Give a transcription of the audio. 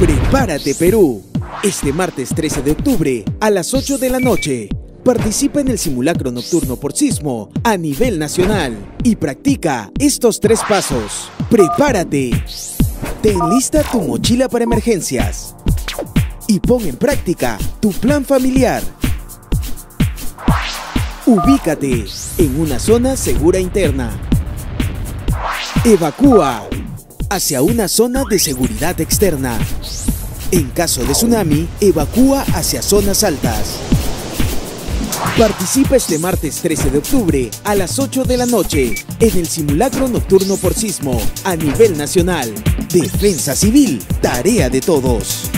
Prepárate Perú. Este martes 13 de octubre a las 8 de la noche. Participa en el simulacro nocturno por sismo a nivel nacional y practica estos tres pasos. Prepárate. Ten lista tu mochila para emergencias y pon en práctica tu plan familiar. Ubícate en una zona segura interna. Evacúa hacia una zona de seguridad externa. En caso de tsunami, evacúa hacia zonas altas. Participa este martes 13 de octubre a las 8 de la noche en el simulacro nocturno por sismo a nivel nacional. Defensa Civil, tarea de todos.